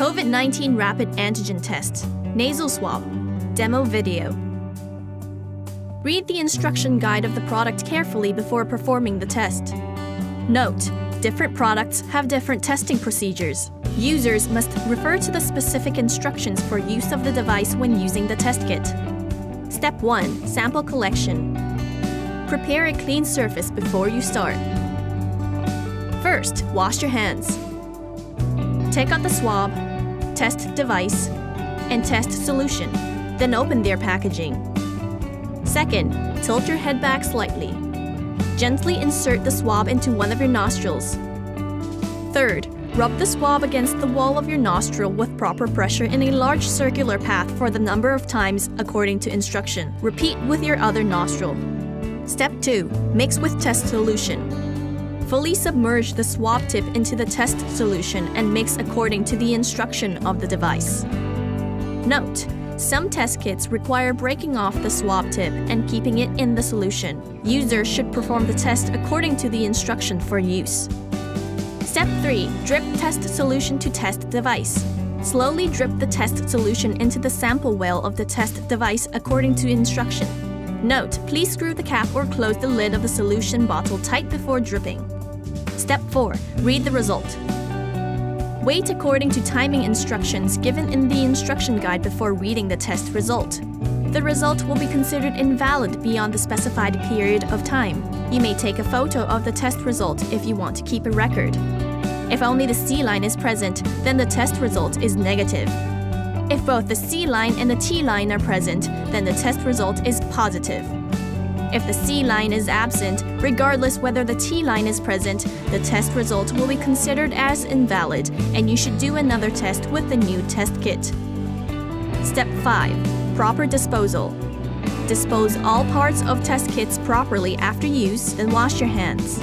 COVID-19 rapid antigen test, nasal swab, demo video. Read the instruction guide of the product carefully before performing the test. Note, different products have different testing procedures. Users must refer to the specific instructions for use of the device when using the test kit. Step 1. Sample collection. Prepare a clean surface before you start. First, wash your hands. Take out the swab, test device, and test solution, then open their packaging. Second, tilt your head back slightly. Gently insert the swab into one of your nostrils. Third, rub the swab against the wall of your nostril with proper pressure in a large circular path for the number of times according to instruction. Repeat with your other nostril. Step 2. Mix with test solution. Fully submerge the swab tip into the test solution and mix according to the instruction of the device. Note, some test kits require breaking off the swab tip and keeping it in the solution. Users should perform the test according to the instruction for use. Step 3. Drip test solution to test device. Slowly drip the test solution into the sample well of the test device according to instruction. Note, please screw the cap or close the lid of the solution bottle tight before dripping. Step 4. Read the result. Wait according to timing instructions given in the instruction guide before reading the test result. The result will be considered invalid beyond the specified period of time. You may take a photo of the test result if you want to keep a record. If only the C line is present, then the test result is negative. If both the C line and the T line are present, then the test result is positive. If the C line is absent, regardless whether the T line is present, the test result will be considered as invalid and you should do another test with the new test kit. Step 5. Proper disposal. Dispose all parts of test kits properly after use and wash your hands.